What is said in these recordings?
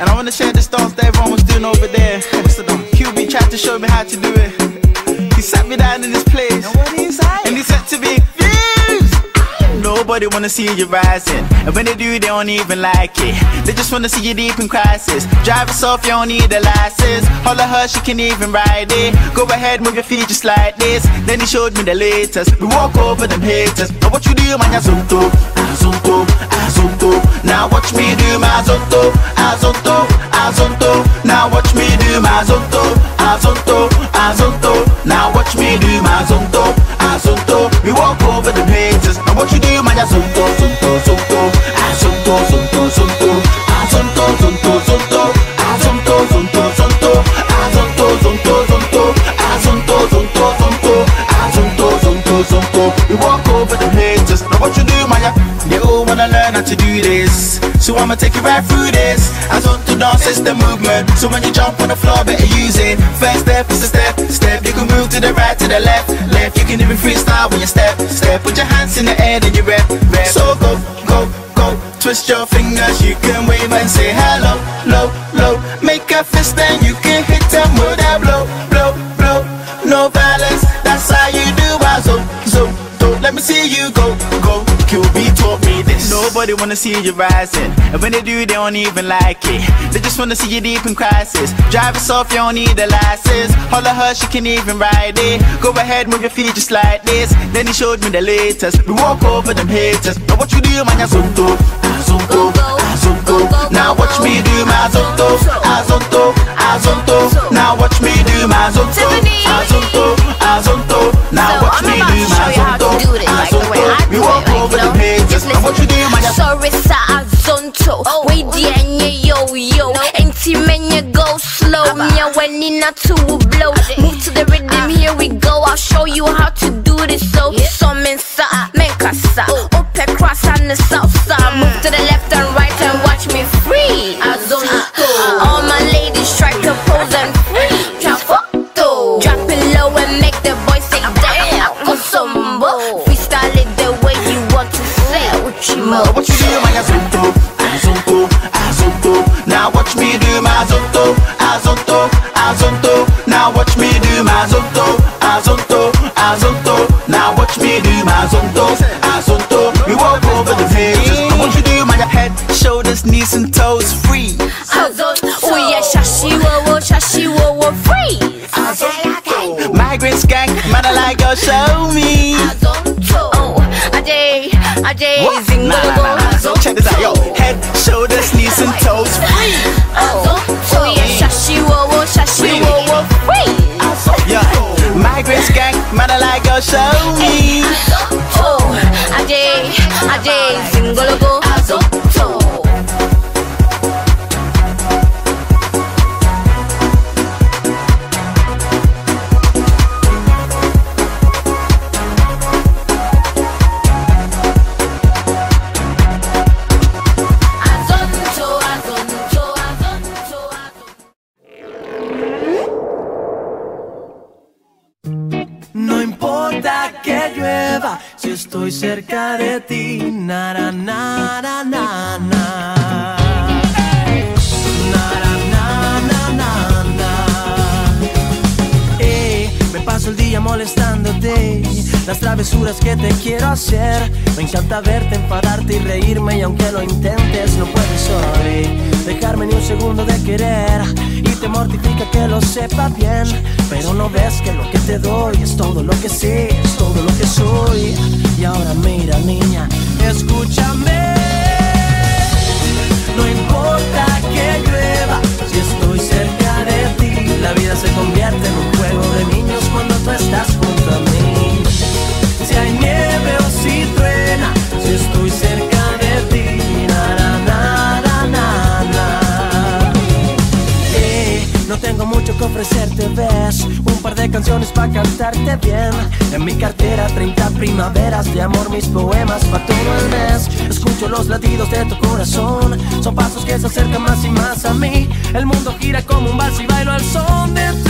And I wanna share the dance that everyone was doing over there. Amsterdam. QB tried to show me how to do it. He sat me down in this place. And he say? And he said to me, Nobody wanna see you rising. And when they do, they don't even like it. They just wanna see you deep in crisis. Drive yourself, you don't need a license. Holler her, she can even ride it. Go ahead, move your feet just like this. Then he showed me the latest. We walk over them haters. Now what you do, man, you zonto, azonto, azonto. Now watch me do my zonto, I'ma take you right through this. Azonto dance, it's the movement. So when you jump on the floor, better use it. First step is a step, step. You can move to the right, to the left, left. You can even freestyle when you step, step. Put your hands in the air, then you rep, rep. So go, go, go. Twist your fingers, you can wave and say hello, low, low. Make a fist, then you can Nobody wanna see you rising. And when they do, they don't even like it. They just wanna see you deep in crisis. Drive yourself, you don't need a license. Holler her, she can even ride it. Go ahead, move your feet just like this. Then he showed me the latest. We walk over them haters. Now what you do, man, you zonto, azonto, azonto. Now watch me do my zonto, ah, azonto, azonto. Ah, now watch me do my zonto, When na to blow. Move to the rhythm ah. here we go. I'll show you how to do this so some Summon sa menkasa Ope oh. cross on the south side. Move to the left and right and watch me free. Azonto ah. All my ladies strike a pose and free. Drop photo Drop it low and make the boys say damn Kosombo mm-hmm. oh. Freestyle it the way you want to say mm-hmm. Uchimo. Now what you do, man, azonto, azonto, azonto. Now watch me do my azonto, azonto, azonto. Now watch me do my azonto, azonto, azonto. Now watch me do my azonto, azonto. We walk over the haters. Now what you do, man, your head, shoulders, knees and toes free. Oh yeah, shashi wo wo, shashi wo wo, free. freeze. Migrant skank, man, I like your show me. Oh, Ajay, Ajay, What? zingo Nah, nah, nah, nah. Check this out, yo. Head, shoulders, knees and toes free. Migrant skank, man, I like your show me. Oh, Ajay, Ajay, si estoy cerca de ti. Na, na. Nara, paso el día molestándote. Las travesuras que te quiero hacer. Me encanta verte, enfadarte y reírme. Y aunque lo intentes, no puedes hoy dejarme ni un segundo de querer. Y te mortifica que lo sepa bien. Pero no ves que lo que te doy es todo lo que sé, es todo lo que soy. Un par de canciones para cantarte bien. En mi cartera 30 primaveras de amor Mis poemas para todo el mes. Escucho los latidos de tu corazón. Son pasos que se acercan más y más a mí. El mundo gira como un vals y bailo al son de tu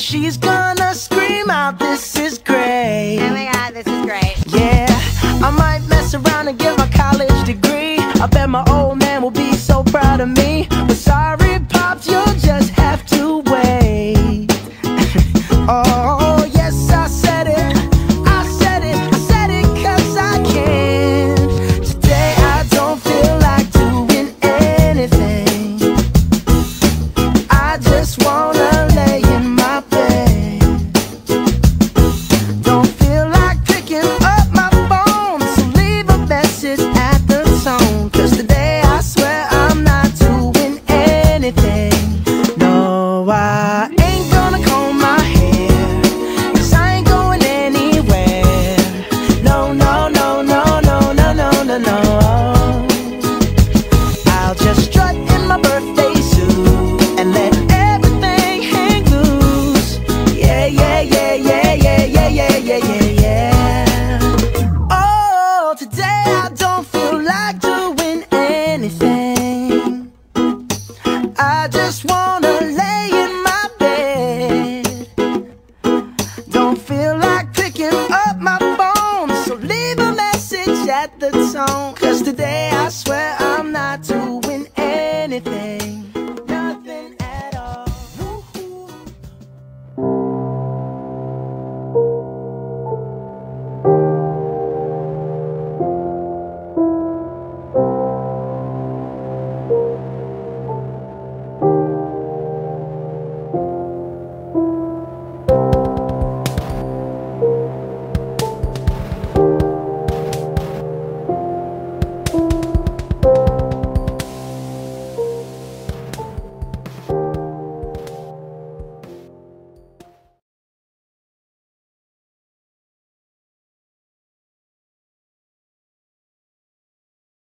She's gonna scream out, this is great. Oh my god, this is great. Yeah, I might mess around and give don't feel like doing anything.